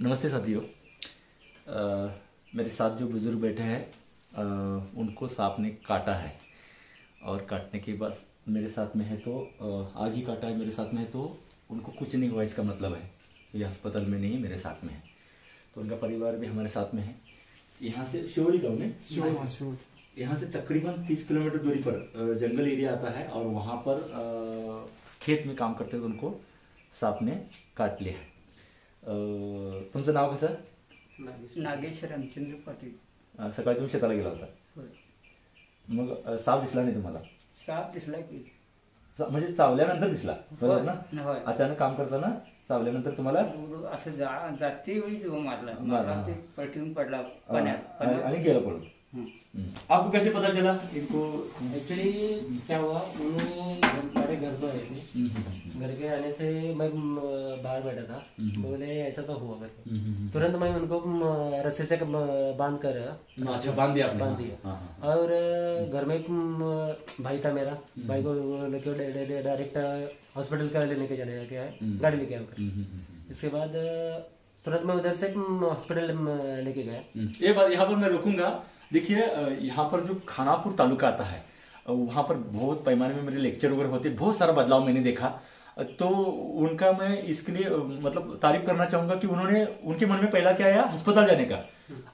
नमस्ते साथियों। मेरे साथ जो बुज़ुर्ग बैठे हैं उनको सांप ने काटा है। और काटने के बाद मेरे साथ में है तो अ, आज ही काटा है मेरे साथ में है तो उनको कुछ नहीं हुआ इसका मतलब है। ये अस्पताल में नहीं है मेरे साथ में है। तो उनका परिवार भी हमारे साथ में है। यहाँ से शिवड़ी गाँव में? यहाँ से तकरीबन तीस किलोमीटर दूरी पर जंगल एरिया आता है और वहाँ पर खेत में काम करते हुए उनको सांप ने काट लिया है। तुमचं नाव कसं? नागेश रामचंद्र. पाटील. अ, सकाळी तुम्ही शेताला गेला होता. होय. मग अ, साप दिसला नाही तुम्हाला? साप दिसला की. म्हणजे चावल्यानंतर दिसला? बरोबर ना? होय. अचानक काम करताना चावल्यानंतर तुम्हाला? असं जा जाते वेळी जो मारला. मारला, मला. ते पलटून पडला अ, पाण्यात. आणि आणि गेलं पडून. आपको कैसे पता चला इनको? एक्चुअली क्या हुआ? उन्होंने हमारे घर पर आए थे। हम्म, हम्म, घर के आने से मैं बाहर बैठा था। हम्म। बोले ऐसा तो हुआ करके हम्म, हम्म, तुरंत मैं उनको रस्सी से बाँध कर हम्म। अच्छा बाँध दिया बाँध हाँ, दिया। हाँ, हाँ। और घर में एक भाई था मेरा। भाई को लेके डायरेक्ट हॉस्पिटल का लेने के जाने क्या है। गाड़ी लेके हम्म, हम्म, हम्म, इसके बाद तुरंत मैं उधर से हॉस्पिटल लेके गया। हम्म। ये बात यहाँ पर मैं रुकूँगा। देखिए यहाँ पर जो खानापुर तालुका आता है वहाँ पर बहुत पैमाने में मेरे लेक्चर वगैरह होते बहुत सारा बदलाव मैंने देखा। तो उनका मैं इसके लिए मतलब तारीफ़ करना चाहूँगा कि उन्होंने उनके मन में पहला क्या आया? अस्पताल जाने का।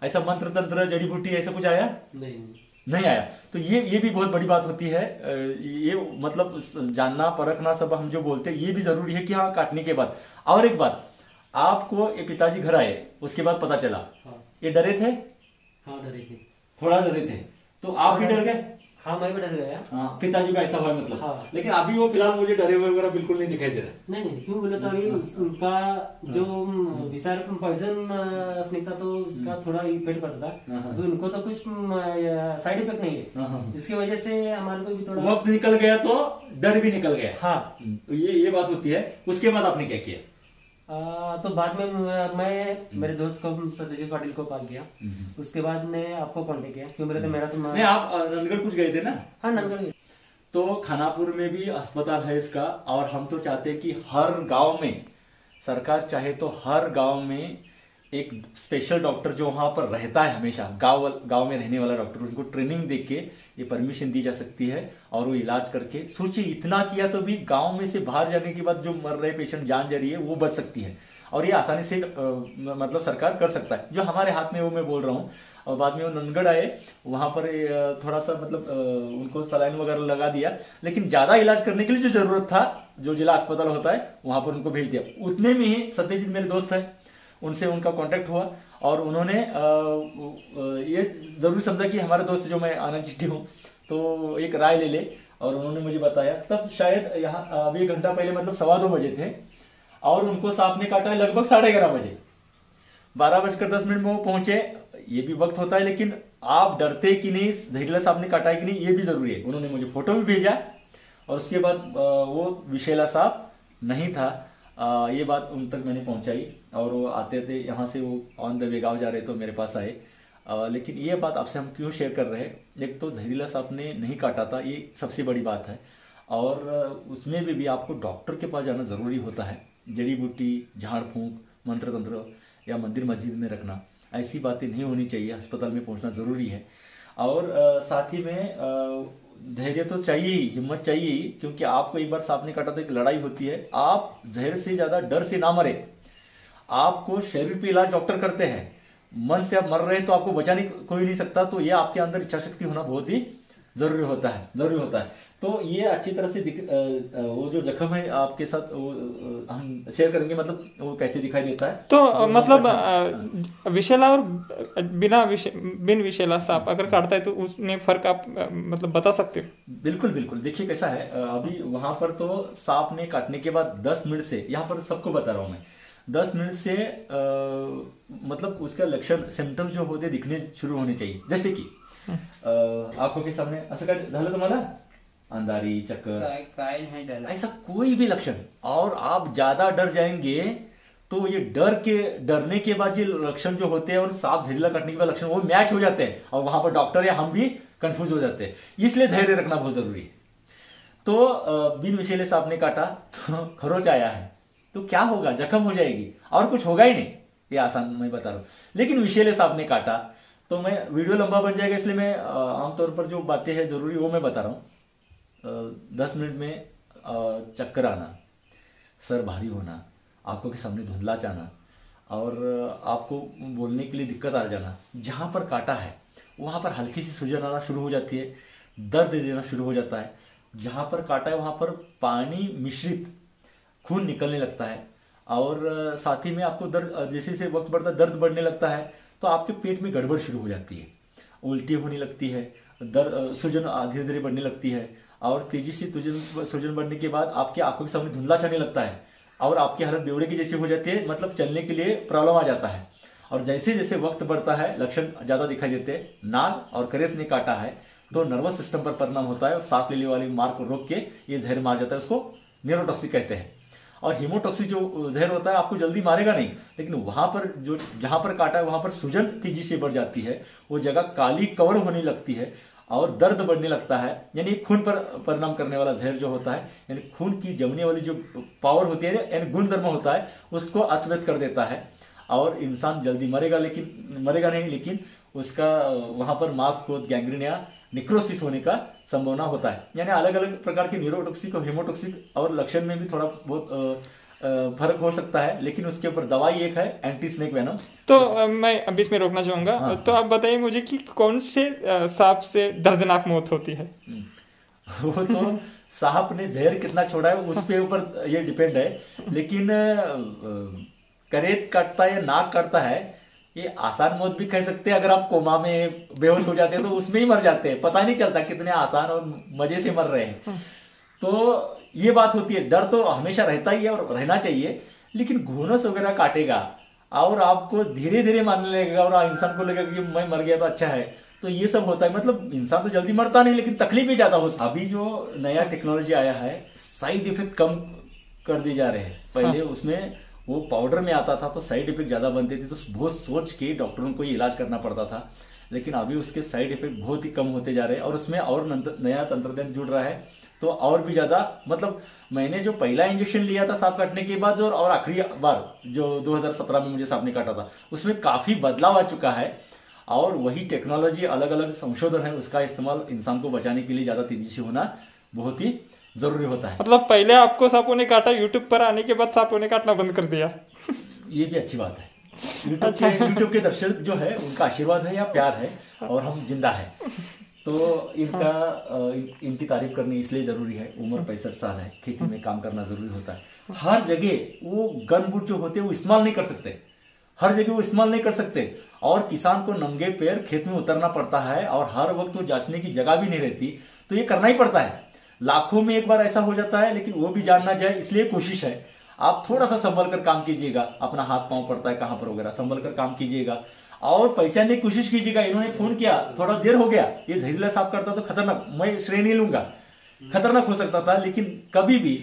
ऐसा मंत्र तंत्र जड़ी बूटी ऐसा कुछ आया? नहीं। नहीं आया। तो ये ये भी बहुत बड़ी बात होती है। ये मतलब जानना परखना सब हम जो बोलते हैं ये भी ज़रूरी है कि हाँ काटने के बाद। और एक बात आपको ये पिताजी घर आए उसके बाद पता चला। हाँ। ये डरे थे? हाँ डरी थी। थोड़ा डरे थे। तो आप भी डर गए? हाँ मैं भी डर गया। हाँ पिताजी का ऐसा हुआ मतलब। हाँ। लेकिन अभी वो फ़िलहाल मुझे डरे हुए वगैरह बिल्कुल नहीं दिखाई दे रहा नहीं नहीं क्यों? बोले तो अभी उनका जो विषार पॉइजन स्नेक था तो उसका थोड़ा इफ़ेक्ट पड़ता हाँ, था। हाँ। अभी उनको तो कुछ साइड इफ़ेक्ट नहीं है। हाँ, हाँ। इसकी वजह से हमारे को भी थोड़ा वक्त निकल गया तो डर भी निकल गया। हाँ। तो ये ये बात होती है। उसके बाद आपने क्या किया? आ, तो बाद में मैं मेरे दोस्त को सत्यजीत पाटिल को कॉल किया। उसके बाद ने आपको कॉन्टेक्ट किया क्यों बोले तो मेरा तो नहीं आप नंदगढ़ कुछ गए थे ना? हाँ नंदगढ़ तो खानापुर में भी अस्पताल है इसका और हम तो चाहते हैं कि हर गाँव में सरकार चाहे तो हर गाँव में एक स्पेशल डॉक्टर जो वहाँ पर रहता है हमेशा गाँव गाँव में रहने वाला डॉक्टर उनको ट्रेनिंग दे के ये परमिशन दी जा सकती है और वो इलाज करके सोचिए इतना किया तो भी गाँव में से बाहर जाने के बाद जो मर रहे पेशेंट जान जा रही है वो बच सकती है। और ये आसानी से अ, मतलब सरकार कर सकता है। जो हमारे हाथ में वो मैं बोल रहा हूँ और बाद में वो नंदगढ़ आए वहाँ पर थोड़ा सा मतलब उनको सलाइन वगैरह लगा दिया लेकिन ज़्यादा इलाज करने के लिए जो ज़रूरत था जो जिला अस्पताल होता है वहाँ पर उनको भेज दिया। उतने में ही सत्यजीत मेरे दोस्त है। उनसे उनका कांटेक्ट हुआ और उन्होंने ये ज़रूरी समझा कि हमारे दोस्त जो मैं आनंद चिट्ठी हूँ तो एक राय ले ले और उन्होंने मुझे बताया। तब शायद यहाँ, अभी एक घंटा पहले मतलब सवा दो बजे थे और उनको सांप ने काटा है लगभग साढ़े ग्यारह बजे। बारह बजकर दस मिनट में वो पहुँचे। ये भी वक्त होता है, लेकिन आप डरते कि नहीं, जहरीला सांप ने काटा है कि नहीं, ये भी ज़रूरी है। उन्होंने मुझे फ़ोटो भी भेजा और उसके बाद वो विशेला सांप नहीं था। अ, ये बात उन तक मैंने पहुंचाई और वो आते थे यहाँ से वो ऑन द वे गाँव जा रहे तो मेरे पास आए। अ, लेकिन ये बात आपसे हम क्यों शेयर कर रहे हैं? एक तो जहरीला सांप ने नहीं काटा था ये सबसे बड़ी बात है। और उसमें भी, भी आपको डॉक्टर के पास जाना ज़रूरी होता है। जड़ी बूटी झाड़ फूंक मंत्र तंत्र या मंदिर मस्जिद में रखना ऐसी बातें नहीं होनी चाहिए अस्पताल में पहुँचना ज़रूरी है। और साथ ही में धैर्य तो चाहिए ही, हिम्मत चाहिए ही, क्योंकि आपको एक बार सांप ने काटा तो एक लड़ाई होती है। आप जहर से ज़्यादा डर से ना मरे। आपको शरीर पे इलाज डॉक्टर करते हैं। मन से आप मर रहे हैं तो आपको बचाने कोई नहीं सकता तो ये आपके अंदर इच्छा शक्ति होना बहुत ही ज़रूरी होता है ज़रूरी होता है। तो ये अच्छी तरह से दिख, वो जो जख्म है आपके साथ वो, हम शेयर करेंगे मतलब वो कैसे दिखाई देता है। तो वो मतलब अ, विषैला और बिना विषय बिन विषैला सांप अगर काटता है तो उसमें फ़र्क आप मतलब बता सकते हो? बिल्कुल बिल्कुल। देखिए कैसा है अभी वहाँ पर तो सांप ने काटने के बाद 10 मिनट से यहाँ पर सबको बता रहा हूँ मैं 10 मिनट से अ, मतलब उसका लक्षण सिम्टम्स जो होते दिखने शुरू होने चाहिए। जैसे की आँखों के सामने। असं काय झालं तुम्हाला? अंधारी चक्कर। काय काय नाही झालं. ऐसा कोई भी लक्षण और आप ज़्यादा डर जाएँगे तो ये डर के डरने के बाद ये लक्षण जो होते हैं और सांप जहरीला काटने के बाद लक्षण वो मैच हो जाते हैं। और वहाँ पर डॉक्टर या हम भी कंफ्यूज हो जाते हैं। इसलिए धैर्य रखना बहुत ज़रूरी है। तो बिन विषैले सांप ने काटा तो खरोच आया है। तो क्या होगा? जख्म हो जाएगी। और कुछ होगा ही नहीं। ये आसान मैं बता रहा हूँ। लेकिन विशेले सांप ने काटा तो मैं वीडियो लंबा बन जाएगा, इसलिए मैं आमतौर पर जो बातें हैं ज़रूरी वो मैं बता रहा हूँ। दस मिनट में चक्कर आना, सर भारी होना आँखों के सामने धुंधला जाना, और आपको बोलने के लिए दिक्कत आ जाना, जहाँ पर काटा है, वहाँ पर हल्की सी सूजन आना शुरू हो जाती है, दर्द देना शुरू हो जाता है। जहाँ पर काटा है, वहाँ पर पानी मिश्रित खून निकलने लगता है, और साथ ही में आपको दर्द जैसे जैसे वक्त बढ़ता दर्द बढ़ने लगता है तो आपके पेट में गड़बड़ शुरू हो जाती है। उल्टी होने लगती है दर्द अ, सूजन धीरे धीरे बढ़ने लगती है और तेज़ी से सूजन सूजन बढ़ने के बाद आपकी आँखों के सामने धुंधला छाने लगता है और आपकी हालत बेवड़े की जैसी हो जाती है मतलब चलने के लिए प्रॉब्लम आ जाता है। और जैसे जैसे वक्त बढ़ता है लक्षण ज़्यादा दिखाई देते हैं। नाल और करेत ने काटा है तो नर्वस सिस्टम पर परिणाम होता है सांस लेने वाली मार्ग को रोक के ये जहर मार जाता है उसको न्यूरोटॉक्सिक कहते हैं। और हीमोटॉक्सिक जो जहर होता है, आपको जल्दी मारेगा नहीं। लेकिन वहाँ पर जो, जहाँ पर काटा है, वहाँ पर सूजन तेज़ी से बढ़ जाती है। वो जगह काली कवर होने लगती है और दर्द बढ़ने लगता है। यानी खून पर परिणाम करने वाला जहर जो होता है, यानी खून की जमने वाली जो पावर होती है, यानी गुण धर्म होता है, उसको अस्तव्यस्त कर देता है। और इंसान जल्दी मरेगा, लेकिन, मरेगा नहीं, लेकिन उसका वहाँ पर मांस को गैंग्रीन या निक्रोसिस होने का संभावना होता है। यानी अलग अलग प्रकार के न्यूरोटॉक्सिक और हेमोटॉक्सिक और लक्षण में भी थोड़ा बहुत फ़र्क हो सकता है लेकिन उसके ऊपर दवाई एक है एंटी स्नेक वेनम तो मैं अभी इसमें रोकना चाहूँगा। हाँ। तो आप बताइए मुझे कि कौन से सांप से दर्दनाक मौत होती है? वो तो साहब ने जहर कितना छोड़ा है उसके ऊपर ये डिपेंड है। लेकिन करेत काटता है नाक काटता है ये आसान मौत भी कह सकते हैं अगर आप कोमा में बेहोश हो जाते हैं तो उसमें ही मर जाते हैं। पता नहीं चलता कितने आसान और मज़े से मर रहे हैं। तो ये बात होती है डर तो हमेशा रहता ही है और रहना चाहिए लेकिन घूनस वगैरह काटेगा और आपको धीरे धीरे मानने लगेगा और इंसान को लगेगा कि मैं मर गया तो अच्छा है। तो ये सब होता है। मतलब इंसान तो जल्दी मरता नहीं लेकिन तकलीफ़ भी ज़्यादा होती अभी जो नया टेक्नोलॉजी आया है साइड इफ़ेक्ट कम कर दिए जा रहे हैं। पहले हाँ। उसमें वो पाउडर में आता था तो साइड इफ़ेक्ट ज़्यादा बनते थे तो बहुत सोच के डॉक्टरों को इलाज करना पड़ता था। लेकिन अभी उसके साइड इफ़ेक्ट बहुत ही कम होते जा रहे हैं और उसमें और नया तंत्रज्ञान जुड़ रहा है तो और भी ज़्यादा मतलब मैंने जो पहला इंजेक्शन लिया था सांप काटने के बाद और, और आखिरी बार जो 2017 में मुझे सांप ने काटा था उसमें काफ़ी बदलाव आ चुका है और वही टेक्नोलॉजी अलग अलग संशोधन है उसका इस्तेमाल इंसान को बचाने के लिए ज़्यादा तेज़ी से होना बहुत ही ज़रूरी होता है। मतलब पहले आपको सांपों ने काटा यूट्यूब पर आने के बाद सांपों ने काटना बंद कर दिया। ये भी अच्छी बात है। यूट्यूब के यूट्यूब के दर्शक जो है उनका आशीर्वाद है या प्यार है और हम ज़िंदा है। तो इनका इन- इनकी तारीफ़ करनी इसलिए ज़रूरी है। उम्र पैंसठ साल है। खेती में काम करना ज़रूरी होता है। हर जगह वो गन बुट जो होते हैं वो इस्तेमाल नहीं कर सकते। हर जगह वो इस्तेमाल नहीं कर सकते। और किसान को नंगे पैर खेत में उतरना पड़ता है और हर वक्त वो जांचने की जगह भी नहीं रहती। तो ये करना ही पड़ता है। लाखों में एक बार ऐसा हो जाता है, लेकिन वो भी जानना जाए, इसलिए कोशिश है। आप थोड़ा सा संभल कर काम कीजिएगा। अपना हाथ पाँव पड़ता है कहाँ पर वगैरह संभल कर काम कीजिएगा। और पहचानने की कोशिश कीजिएगा, इन्होंने फ़ोन किया, थोड़ा देर हो गया। ये जहरीला साफ़ करता तो खतरनाक, मैं श्रेय नहीं लूँगा। खतरनाक हो सकता था, लेकिन कभी भी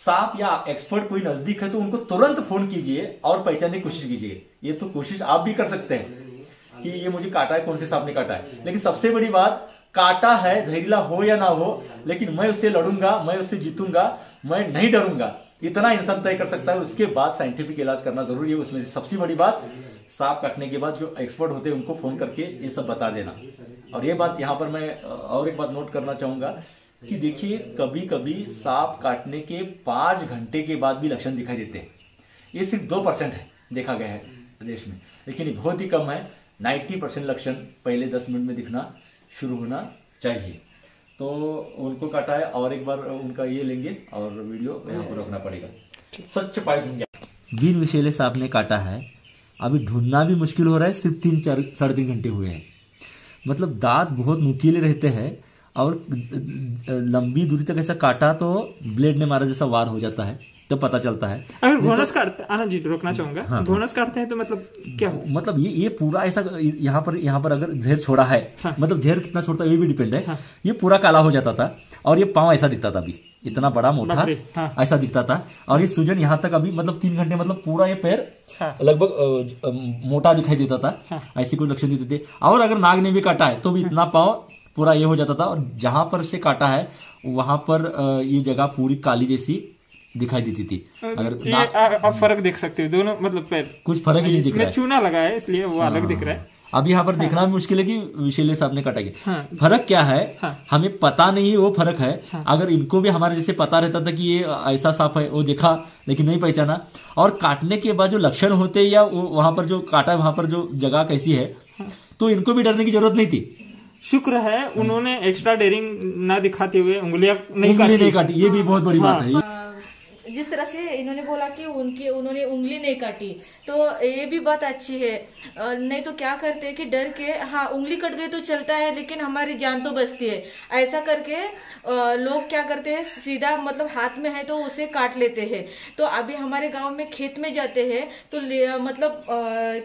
साफ़ या एक्सपर्ट कोई नज़दीक है तो उनको तुरंत फ़ोन कीजिए और पहचानने की कोशिश कीजिए। ये तो कोशिश आप भी कर सकते हैं कि ये मुझे काटा है, कौन से सांप ने काटा है। लेकिन सबसे बड़ी बात काटा है, जहरीला हो या ना हो, लेकिन मैं उससे लड़ूँगा, मैं उससे जीतूँगा, मैं नहीं डरूँगा। इतना इंसान तय कर सकता है, उसके बाद साइंटिफिक इलाज करना ज़रूरी है, उसमें सबसे बड़ी बात, सांप काटने के बाद जो एक्सपर्ट होते हैं, उनको फ़ोन करके ये सब बता देना। और ये बात यहाँ पर मैं और एक बात नोट करना चाहूँगा कि देखिए कभी कभी सांप काटने के पाँच घंटे के बाद भी लक्षण दिखाई देते हैं। ये सिर्फ़ दो परसेंट है, देखा गया है प्रदेश में। लेकिन बहुत ही कम है, नाइन्टी परसेंट लक्षण पहले दस मिनट में दिखना शुरू होना चाहिए। तो उनको काटा है और एक बार उनका ये लेंगे और वीडियो यहाँ पर रखना पड़ेगा। स्वच्छ पाई दूँगा वीर विशेले सांप ने काटा है। अभी ढूंढना भी मुश्किल हो रहा है, सिर्फ़ तीन चार, साढ़े तीन घंटे हुए हैं। मतलब दांत बहुत नुकीले रहते हैं और लंबी दूरी तक ऐसा काटा तो ब्लेड ने मारा जैसा वार हो जाता है। तो पता चलता है। अगर घोनस काटते आनंद जी रोकना चाहूँगा। हाँ। घोनस काटते हैं तो मतलब क्या हो मतलब ये ये पूरा ऐसा यहाँ पर यहाँ पर अगर जहर छोड़ा है हाँ। मतलब जहर कितना छोड़ता है ये भी डिपेंड है। हाँ, ये पूरा काला हो जाता था और ये पाँव ऐसा दिखता था अभी। इतना बड़ा मोटा हाँ। ऐसा दिखता था। और ये सूजन यहाँ तक अभी मतलब तीन घंटे मतलब पूरा ये पैर हाँ। लगभग मोटा दिखाई देता था। ऐसे कुछ लक्षण देते। थे और अगर नाग ने भी काटा है तो भी इतना पाँव पूरा ये हो जाता था। और जहाँ पर से काटा है वहाँ पर ये जगह पूरी काली जैसी दिखाई देती थी। अगर ये आप फ़र्क देख सकते हो दोनों मतलब पैर कुछ फ़र्क ही नहीं दिख रहा इसमें है। चूना लगा है इसलिए वो अलग दिख रहा है। अब यहाँ पर देखना भी मुश्किल है कि विशेले साहब ने काटा गया हाँ। फ़र्क क्या है? हाँ। हमें पता नहीं है वो फ़र्क है। हाँ। अगर इनको भी हमारे जैसे पता रहता था कि ये ऐसा सांप है वो देखा लेकिन नहीं पहचाना। और काटने के बाद जो लक्षण होते हैं या वो वहाँ पर जो काटा है वहाँ पर जो जगह कैसी है हाँ। तो इनको भी डरने की ज़रूरत नहीं थी। शुक्र है उन्होंने एक्स्ट्रा डेरिंग ना दिखाते हुए उंगलियाँ नहीं काटी। नहीं काटी ये भी बहुत बड़ी बात है। जिस तरह से इन्होंने बोला कि उनकी, उन्होंने उंगली नहीं काटी तो ये भी बात अच्छी है। नहीं तो क्या करते कि डर के हाँ उंगली कट गई तो चलता है, लेकिन हमारी जान तो बचती है। ऐसा करके लोग क्या करते हैं, सीधा मतलब हाथ में है तो उसे काट लेते हैं। तो अभी हमारे गाँव में खेत में जाते हैं तो मतलब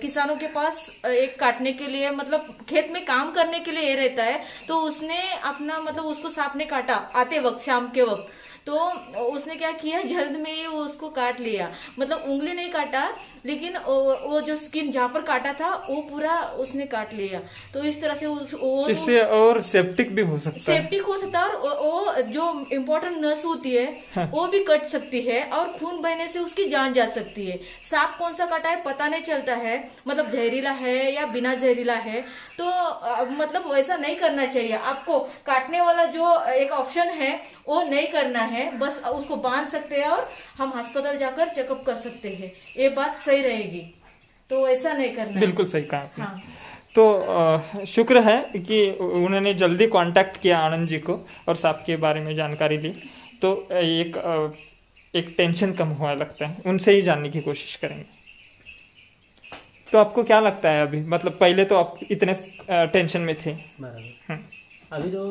किसानों के पास एक काटने के लिए मतलब खेत में काम करने के लिए ये रहता है तो उसने अपना मतलब उसको सांप ने काटा आते वक्त, शाम के वक्त। तो उसने क्या किया जल्द में ही वो उसको काट लिया। मतलब उंगली नहीं काटा लेकिन वो वो जो स्किन जहाँ पर काटा था वो पूरा उसने काट लिया। तो इस तरह से उस, वो तो इससे और सेप्टिक भी हो सकता है। सेफ्टी हो सकता है और वो- जो इम्पोर्टेंट नस होती है वो भी कट सकती है और खून बहने से उसकी जान जा सकती है। सांप कौन सा काटा है पता नहीं चलता है। मतलब जहरीला है या बिना जहरीला है। तो मतलब वैसा नहीं करना चाहिए। आपको काटने वाला जो एक ऑप्शन है वो नहीं करना है बस उसको बाँध सकते हैं और हम अस्पताल जाकर चेकअप कर सकते हैं। ये बात सही रहेगी। तो ऐसा नहीं करना है। बिल्कुल सही कहा हाँ। तो शुक्र है कि उन्होंने जल्दी कांटेक्ट किया आनंद जी को और सांप के बारे में जानकारी ली। तो एक एक टेंशन कम हुआ लगता है। उनसे ही जानने की कोशिश करेंगे। तो आपको क्या लगता है अभी? मतलब पहले तो आप इतने टेंशन में थे। बराबर। अभी तो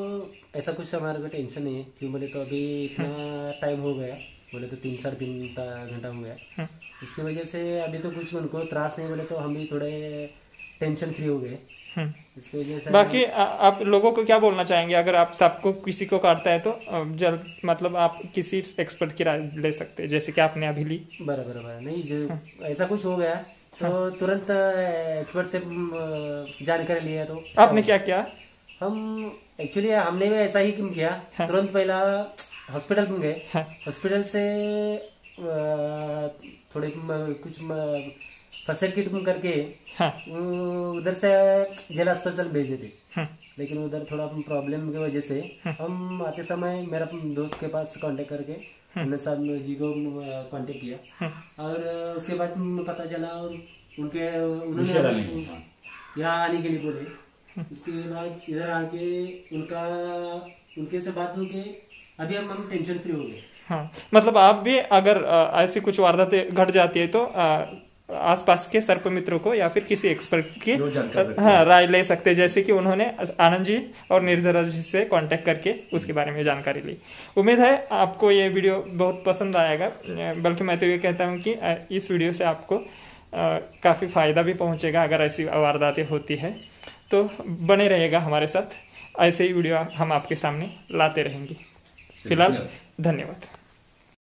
ऐसा कुछ हमारे को टेंशन नहीं है। क्यों बोले तो अभी इतना टाइम हो गया। बोले तो तीन साढ़े तीन घंटा हो गया। इसकी वजह से अभी तो कुछ उनको त्रास नहीं बोले तो हम भी थोड़े टेंशन फ्री हो गए। हम्म। इसकी वजह से बाकी आ- आप लोगों को क्या बोलना चाहेंगे? अगर आप सबको किसी को काटता है तो जल्द मतलब आप किसी एक्सपर्ट की राय ले सकते हैं जैसे कि आपने अभी ली। बराबर बराबर। नहीं जो ऐसा कुछ हो गया तो तुरंत एक्सपर्ट से जानकारी लिया तो आपने क्या किया? हम एक्चुअली हमने भी ऐसा ही किया तुरंत पहला हॉस्पिटल में गए? हॉस्पिटल से थोड़े कुछ फ़र्स्ट एड किट करके हाँ। उधर से जिला अस्पताल भेजे थे। लेकिन उधर थोड़ा प्रॉब्लम की वजह से हम आते समय मेरा दोस्त के पास कांटेक्ट करके उन्होंने साहब जी को कांटेक्ट किया। और उसके बाद पता चला और उनके उन्होंने यहाँ आने के लिए बोले। उसके बाद इधर आके उनका उनके से बात सुन के अभी हम हम टेंशन फ्री हो गए। हाँ मतलब आप भी अगर ऐसी कुछ वारदातें घट जाती है तो अ, आसपास के सर्प मित्रों को या फिर किसी एक्सपर्ट की हाँ राय ले सकते हैं। जैसे कि उन्होंने आनंद जी और निर्जरा जी से कांटेक्ट करके उसके बारे में जानकारी ली। उम्मीद है आपको ये वीडियो बहुत पसंद आएगा। बल्कि मैं तो ये कहता हूँ कि इस वीडियो से आपको काफ़ी फ़ायदा भी पहुँचेगा अगर ऐसी वारदातें होती है। तो बने रहेगा हमारे साथ। ऐसे ही वीडियो हम आपके सामने लाते रहेंगे। फ़िलहाल धन्यवाद।